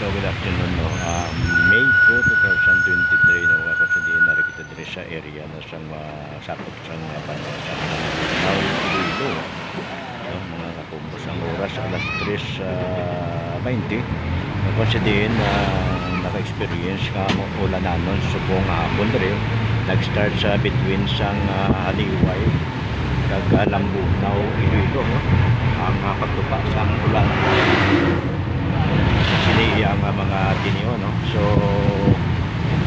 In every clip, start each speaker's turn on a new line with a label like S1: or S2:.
S1: So good afternoon no. Um, May 2, 2023 no ako sa di na kita dire sa area masakop sang uh, banda sa Now dito no mga kakumbos ang oras alas 3 uh, 20 ako sa din uh, naka-experience nga mo ulananon subong hapon dire nag-start sa between sang uh, Haliway kag Lambunaw Iloilo no. Ang uh, pagtupa sang ulan sili ang mga tinio no? So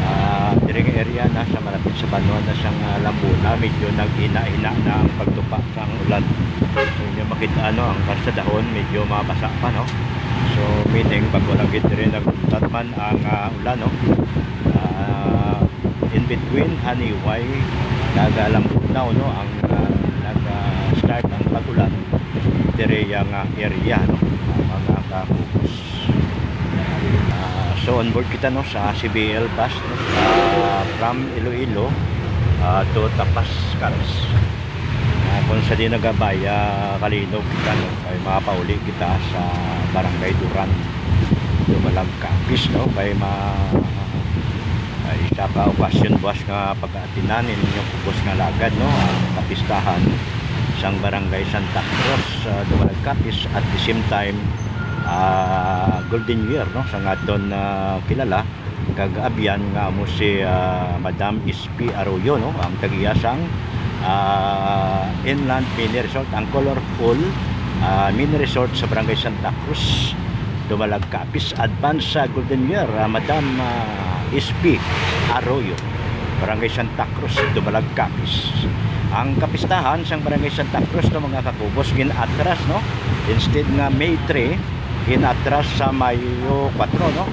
S1: uh, direng area na sa malapit sa Banwa na siyang uh, Lambuna. Medyo nag-ina-ina na ang pagtupa sa ulan. So inyo makita ano ang kasta dahon medyo mabasa pa no? So meaning pag walang rin nagpuntat man ang uh, ulan no? Uh, in between Haniway nagalambunaw no? Ang uh, nag-start ang pagulan. Dire uh, area no? Mga kakubos so on board kita no sa CBL bus no, uh, from Iloilo uh, to Tapas Caras. Uh, kung sa di nagabaya kalinog kita no ay mapauli kita sa barangay Duran dumalag kapis no kay ma ay isa ka okasyon buwas nga pag-atinanin yung kubos nga lagad no ang kapistahan sang barangay Santa Cruz uh, dumalag kapis at the same time uh, golden year no? Sa ngaton uh, kilala kag abyan nga mo si uh, Madam SP Arroyo no? Ang tagiyasang uh, inland mini resort ang colorful uh, mini resort sa barangay Santa Cruz dumalag kapis advance sa golden year uh, Madam uh, SP Arroyo barangay Santa Cruz dumalag kapis ang kapistahan sang barangay Santa Cruz no mga kakubos ginatras no? Instead nga May 3 inatras sa Mayo 4 no?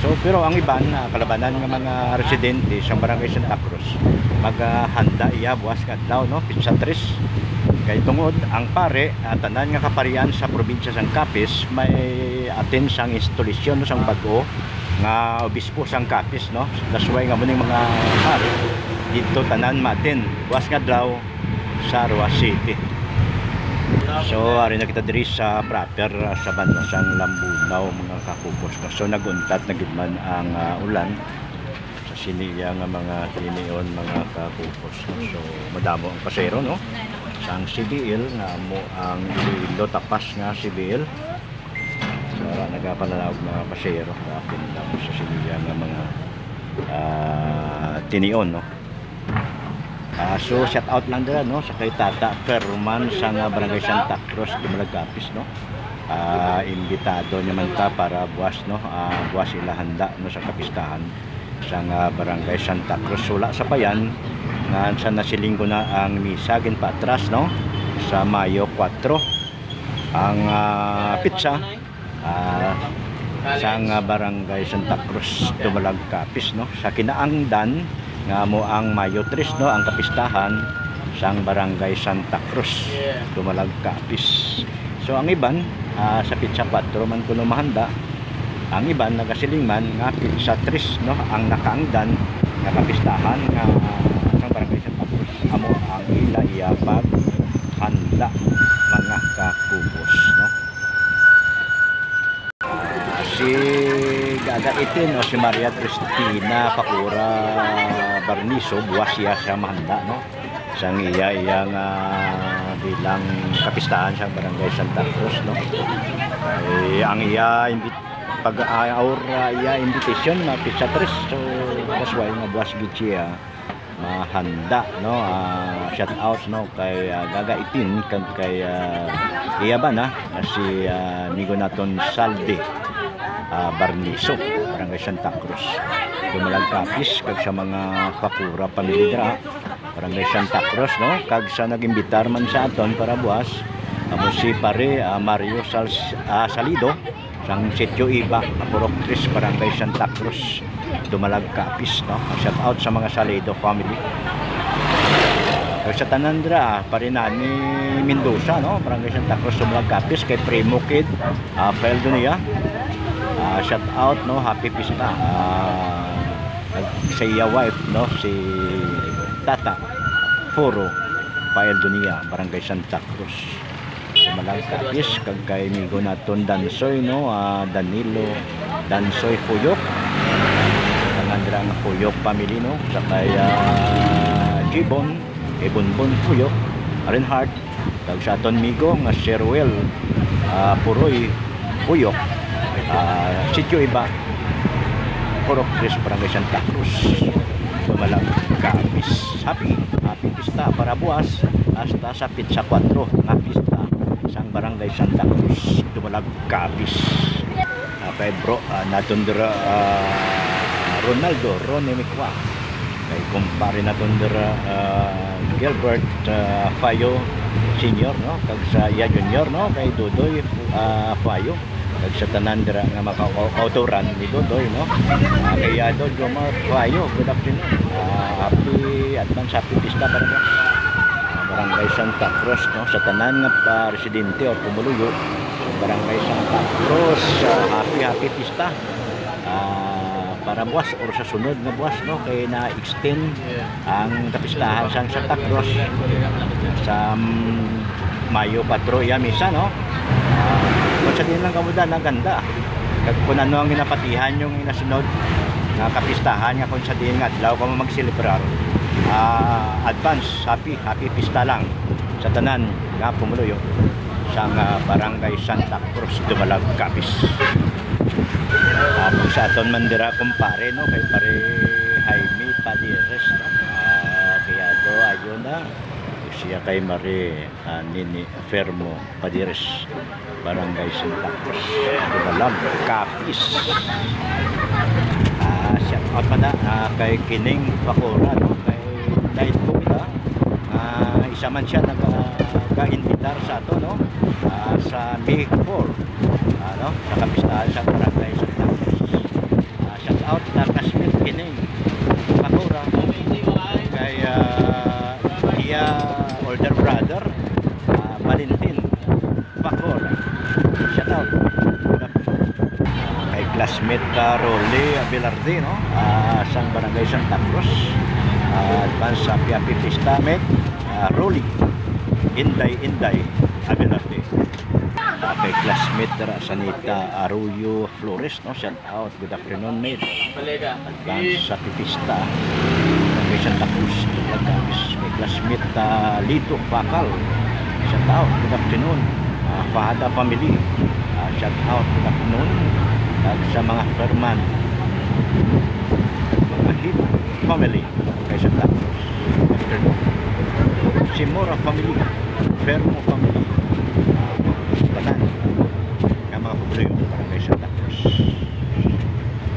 S1: So pero ang iban uh, kalabanan ng mga residente sa barangay Santa Cruz maghanda iya buwas kadlaw no? Pizza 3 kay tungod ang pare uh, tanan nga kaparian sa probinsya sang Capiz may atin sang instalasyon no, sang bago nga obispo sang Capiz no? That's why nga muning mga pare dito tanan matin buwas kadlaw sa Roa City So, ari na kita diri sa proper uh, sa Banwasang Lambunaw mga kakubos. No? So, naguntat na gidman ang uh, ulan sa siniya nga mga tinion mga kakubos. No? So, madamo ang pasero no. Sang CBL nga mo ang Iloilo tapas nga CBL. So, ara nagapananaog mga pasero akin lang sa siniya nga mga uh, tinion no. Uh, so shout out lang dira no sa kay Tata Ferman sa nga Barangay Santa Cruz Dumalagapis no. Uh, imbitado niya man ta para buwas no? Uh, buwas ila handa no sa kapistahan sa nga Barangay Santa Cruz. Wala sa payan nga sa nasilinggo na ang misa gin patras no? Sa Mayo 4 ang uh, pizza uh, sa nga Barangay Santa Cruz Dumalagapis no? Sa kinaangdan nga mo ang Mayo 3 no? Ang kapistahan sang barangay Santa Cruz. Dumalag kapis so ang iban uh, sa pizza 4 man kuno mahanda ang iban nagasiling man nga pizza 3 no? Ang nakaangdan nga kapistahan nga sang barangay Santa Cruz. Amo ang ila iyapag handa mga kakubos no? Si Gaga itin no? Si Maria Cristina Pakura Barniso buwas siya sa mahanda no? Sang iya iya nga bilang kapistahan sa barangay Santa Cruz no? Ay ang iya pag uh, aura iya invitation na pizza tres so that's why nga buwas gid siya mahanda no? Uh, shout out no? Kay uh, Gaga itin kag kay uh, iya ba na? Si uh, Migo naton Salde uh, Barniso, Barangay Santa Cruz. Dumalag kapis kag sa mga pakura pamilidra, Barangay Santa Cruz no, kag sa nagimbitar man sa aton para buwas, amo si pare uh, Mario Sal uh, Salido sang Sitio Iba, Apurok Tris, Barangay Santa Cruz. Dumalag kapis no. Shout out sa mga Salido family. sa Tanandra, parinan ni Mendoza, no? Barangay Santa Cruz, Dumalag kapis kay Primo Kid, uh, Feldo niya, uh, shout out no? Happy pista uh, sa iya wife no? Si Tata Foro Paeldonia Barangay Santa Cruz. Sa Malagkapis kag kay migo naton Dansoy no? Uh, Danilo Dansoy Fuyok. Tanandra nga Fuyok family no? Sa kaya Gibon Ibonbon Fuyok Reinhardt kag sa aton migo nga Sherwell ah, Puroy Fuyok uh, sityo iba. Purok Chris Barangay Santa Cruz. Tumalang Kapis Happy Happy Pista para buwas hasta sa Pizza 4 nga pista sang Barangay Santa Cruz. Tumalang Kapis uh, kay bro uh, natundra ah, Ronaldo Ronnie Mikwa kay kumpare natundra uh, Gilbert uh, Fayo Senior no? Kag sa Junior no? Kay Dudoy uh, Fayo kag sa tanan dira nga maka-autoran ni Dudoy no? Uh, kay Ado Jomar Fayo good afternoon. Uh, happy advance happy pista mo uh, Barangay Santa Cruz no? Sa tanan nga pa residente o pumuluyo sa Barangay Santa Cruz. Uh, happy happy pista. Ah, para buwas or sa sunod nga buwas no? Kay na-extend ang kapistahan sa Santa Cruz sa mm, Mayo Patro ya misa no? Uh, din lang kamuda na ganda. Kung ano ang ginapatihan yung inasunod nga kapistahan nga kung sa din nga adlaw ka mo magselebrar Ah, advance happy happy pista lang. Sa tanan nga pumuluyo sa nga barangay Santa Cruz Dumalag Capiz. Apong sa aton mandira kumpare no? Kay pare Jaime Padires no. Ah, kaya do ayo na siya kay Mari ah, Nini Fermo Padires Barangay Santa Cruz. Dumalag Capiz Ah, shout out pa na ah, kay Kining Pakura no? Kay po ita Ah, isa man siya nagka-invitar sa ato no? Ah, sa May 4 ano sa kapistahan sa Barangay Santa Cruz. Ah, shout out na Kasmit Kining Pakura kay ah, iya older brother Valentin Pakura shout out kay classmate ka Rolly Abelarde no? Ah, sa Barangay Santa Cruz Ah, advance sa Piapi Pista mate ah, Rolly Inday Inday Abelarde Ah, kay classmate dara Sanita Arroyo Flores no? Shout out good afternoon mate. Advance sa Pipista. Barangay Santa Cruz Lagamis kay classmate ah, Lito Bakal shout out good afternoon. Ah, Fahada family. Ah, shout out good afternoon. At sa mga Ferman. Mga Hip family. Kay Santa Cruz good afternoon. Simora family. Fermo family Banan nga mga pablo yung barangay Santa Cruz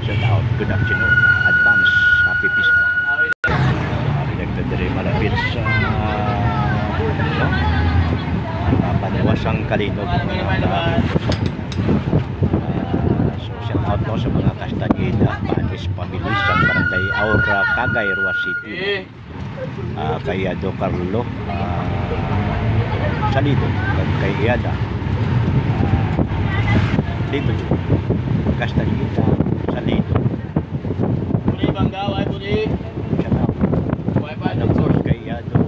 S1: shout out good afternoon advance happy pista Pinagta diri malapit sa no? Uh, paniwasang kalinog. Ah, so shout out no sa mga Castaneda Panis family sa barangay Aura Cagay Rua City. Ah, kay Ado Carlo ah, Salido kay Iada. Ah, dito Castaneda Salido shout out And of course, kay Yado, uh,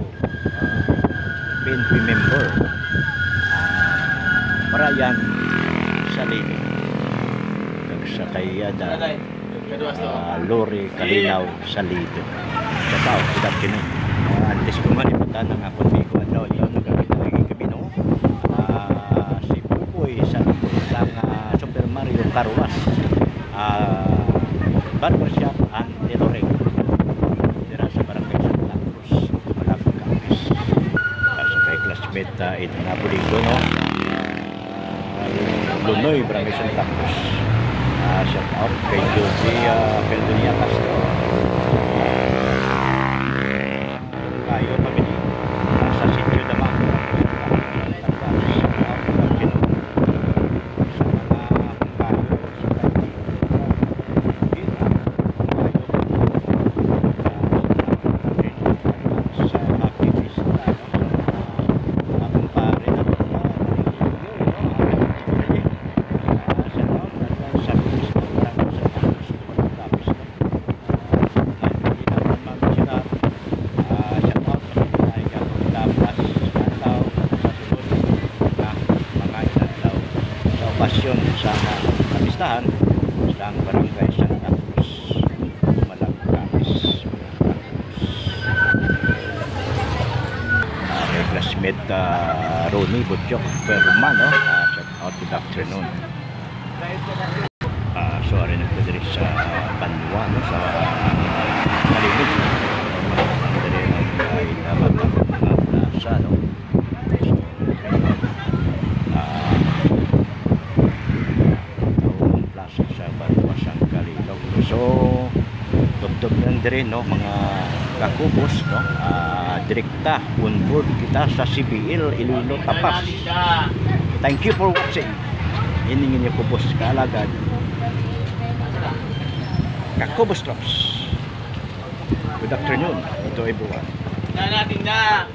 S1: PNP member, uh, Brian Salino. Kag sa kay Yada, uh, Lori Kalinaw Salido. Sa tao, good afternoon. Uh, antes ko malimutan ang ako ni ko ano, yun ang gamit na kami no. Uh, si Pupoy sa sa uh, Super Mario Caruas. Uh, barbershop and tailoring dira sa barangay Santa Cruz Malabog Campus sa kay classmate uh, ito na Buligo no uh, Lunoy barangay Santa Cruz uh, shout out kay Josie uh, Castro. Kayo pamili uh, sa sitio Damang Santa Cruz shout out kay Pino sa mga kayo sa activist na akong pare na sa okasyon sa kapistahan ng Barangay Santa Cruz, Malagkamis. Uh, kay classmate uh, Ronnie Butchok, Ferman, no? Uh, shout out, good afternoon. Ah, so ari nagpadiri sa Banwa no sa Malimig. Ang diri ang ay dapat ang mga plaza no. So ah ang plaza sa Banwa sang Kalilog. So lang diri no mga kakubos no. Ah direkta on board kita sa CBL Iloilo Tapas. Thank you for watching. Iningin niyo kubos kaalagad. Kakubos Drops. Good afternoon. Ito buwan.
S2: Na natin na.